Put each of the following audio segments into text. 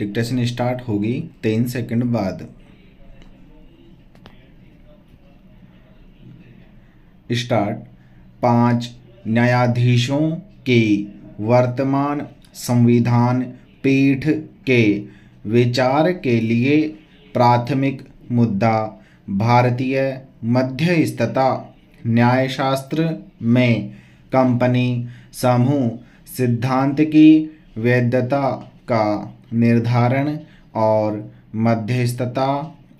Dictation start होगी तीन second बाद। स्टार्ट। पाँच न्यायाधीशों की वर्तमान संविधान पीठ के विचार के लिए प्राथमिक मुद्दा, भारतीय मध्यस्थता न्यायशास्त्र में कंपनी समूह सिद्धांत की वैधता का निर्धारण और मध्यस्थता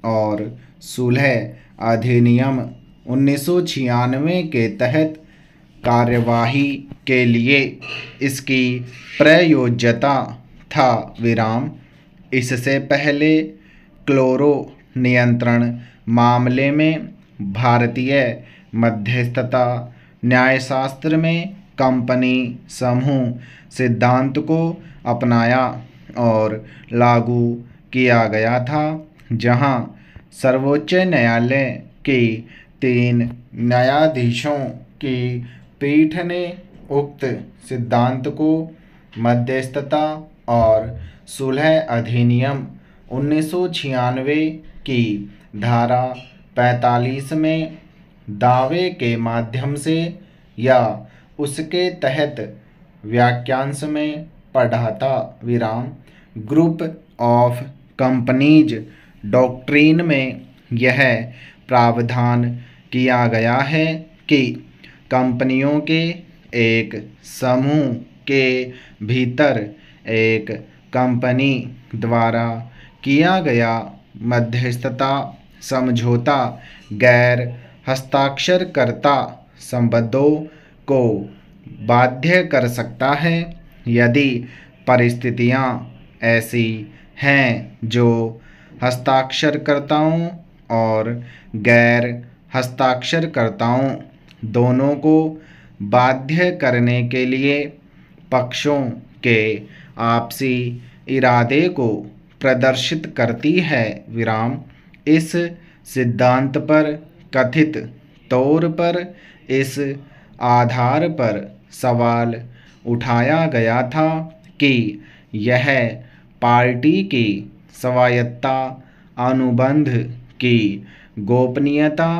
और सुलह अधिनियम उन्नीस सौ छियानवे के तहत कार्यवाही के लिए इसकी प्रयोज्यता था विराम। इससे पहले क्लोरो नियंत्रण मामले में भारतीय मध्यस्थता न्यायशास्त्र में कंपनी समूह सिद्धांत को अपनाया। और लागू किया गया था, जहाँ सर्वोच्च न्यायालय के तीन न्यायाधीशों की पीठ ने उक्त सिद्धांत को मध्यस्थता और सुलह अधिनियम उन्नीस सौ छियानवे की धारा 45 में दावे के माध्यम से या उसके तहत वाक्यांश में पढ़ा था विराम। ग्रुप ऑफ़ कंपनीज़ डॉक्ट्रीन में यह प्रावधान किया गया है कि कंपनियों के एक समूह के भीतर एक कंपनी द्वारा किया गया मध्यस्थता, समझौता, गैर हस्ताक्षरकर्ता संबंधों को बाध्य कर सकता है। यदि परिस्थितियाँ ऐसी हैं जो हस्ताक्षरकर्ताओं और गैर हस्ताक्षरकर्ताओं दोनों को बाध्य करने के लिए पक्षों के आपसी इरादे को प्रदर्शित करती है, विराम, इस सिद्धांत पर कथित तौर पर, इस आधार पर सवाल उठाया गया था कि यह पार्टी की स्वायत्ता अनुबंध की गोपनीयता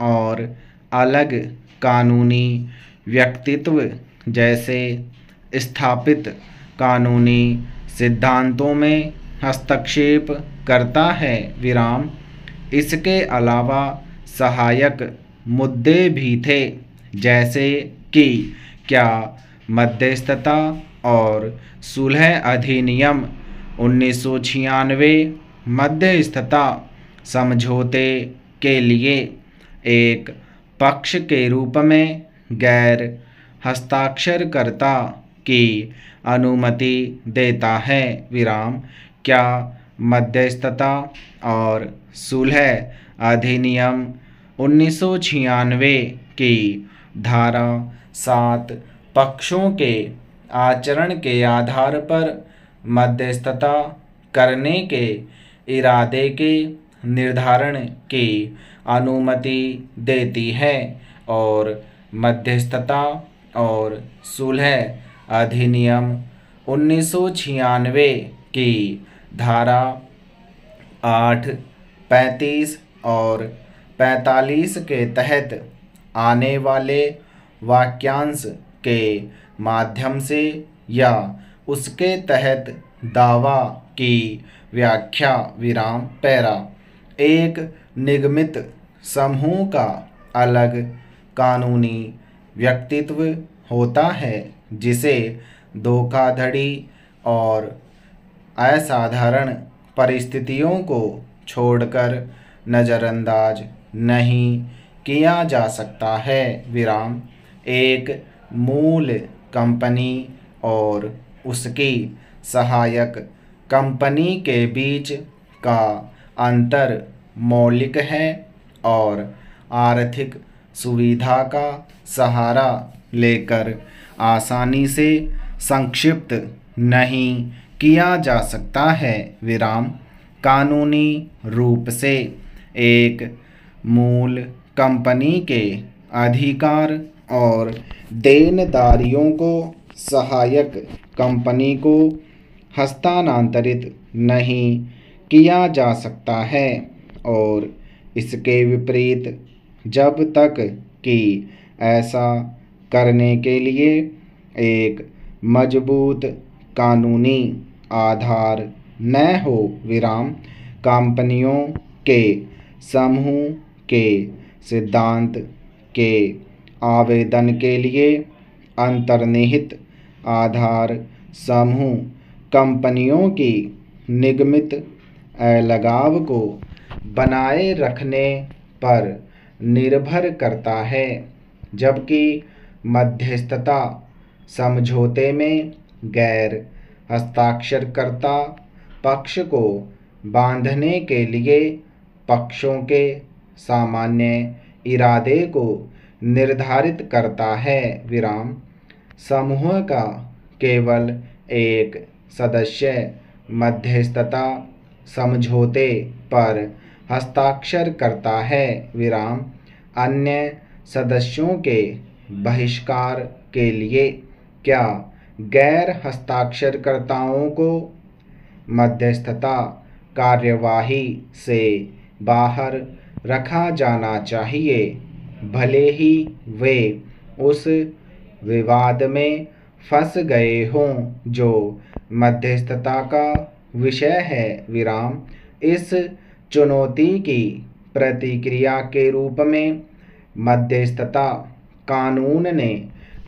और अलग कानूनी व्यक्तित्व जैसे स्थापित कानूनी सिद्धांतों में हस्तक्षेप करता है विराम। इसके अलावा सहायक मुद्दे भी थे, जैसे कि क्या मध्यस्थता और सुलह अधिनियम उन्नीस सौ छियानवे मध्यस्थता समझौते के लिए एक पक्ष के रूप में गैर हस्ताक्षरकर्ता की अनुमति देता है। विराम। क्या मध्यस्थता और सुलह अधिनियम उन्नीस सौ छियानवे की धारा सात पक्षों के आचरण के आधार पर मध्यस्थता करने के इरादे के निर्धारण की अनुमति देती है और मध्यस्थता और सुलह अधिनियम उन्नीस सौ छियानवे की धारा आठ, पैंतीस और पैंतालीस के तहत आने वाले वाक्यांश के माध्यम से या उसके तहत दावा की व्याख्या विराम पैरा। एक निगमित समूह का अलग कानूनी व्यक्तित्व होता है, जिसे धोखाधड़ी और असाधारण परिस्थितियों को छोड़कर नज़रअंदाज नहीं किया जा सकता है। विराम, एक मूल कंपनी और उसकी सहायक कंपनी के बीच का अंतर मौलिक है और आर्थिक सुविधा का सहारा लेकर आसानी से संक्षिप्त नहीं किया जा सकता है। विराम। कानूनी रूप से एक मूल कंपनी के अधिकार और देनदारियों को सहायक कंपनी को हस्तांतरित नहीं किया जा सकता है और इसके विपरीत, जब तक कि ऐसा करने के लिए एक मज़बूत कानूनी आधार न हो विराम, कंपनियों के समूह के सिद्धांत के आवेदन के लिए अंतर्निहित आधार समूह कंपनियों की निगमित अलगाव को बनाए रखने पर निर्भर करता है, जबकि मध्यस्थता समझौते में गैर हस्ताक्षरकर्ता पक्ष को बांधने के लिए पक्षों के सामान्य इरादे को निर्धारित करता है विराम। समूह का केवल एक सदस्य, मध्यस्थता, समझौते पर हस्ताक्षर करता है विराम। अन्य सदस्यों के बहिष्कार के लिए क्या गैर हस्ताक्षरकर्ताओं को मध्यस्थता कार्यवाही से बाहर रखा जाना चाहिए? भले ही वे उस विवाद में फंस गए हों जो मध्यस्थता का विषय है, विराम। इस चुनौती की प्रतिक्रिया के रूप में मध्यस्थता कानून ने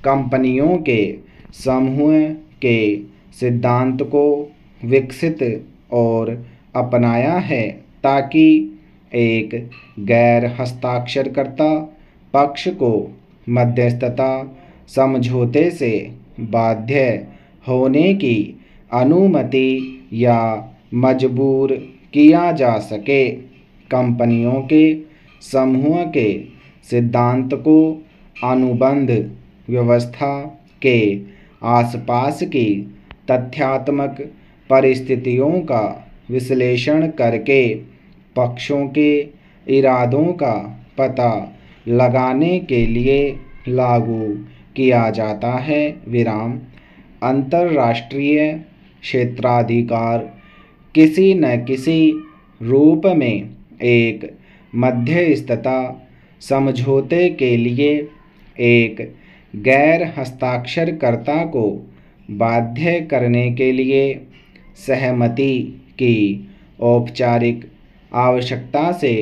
कंपनियों के समूह के सिद्धांत को विकसित और अपनाया है ताकि एक गैर हस्ताक्षरकर्ता पक्ष को मध्यस्थता समझौते से बाध्य होने की अनुमति या मजबूर किया जा सके। कंपनियों के, समूह के सिद्धांत को अनुबंध व्यवस्था के आसपास की तथ्यात्मक परिस्थितियों का विश्लेषण करके पक्षों के इरादों का पता लगाने के लिए लागू किया जाता है। विराम। अंतर्राष्ट्रीय क्षेत्राधिकार किसी न किसी रूप में एक मध्यस्थता समझौते के लिए एक गैर हस्ताक्षरकर्ता को बाध्य करने के लिए सहमति की औपचारिक आवश्यकता से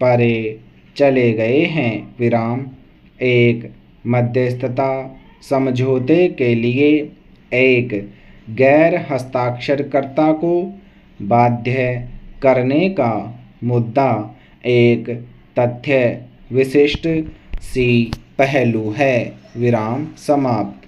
परे चले गए हैं। विराम। एक, मध्यस्थता समझौते के लिए। एक, गैर हस्ताक्षरकर्ता को बाध्य करने का मुद्दा। एक, तथ्य विशिष्ट सी पहलू है। विराम समाप्त।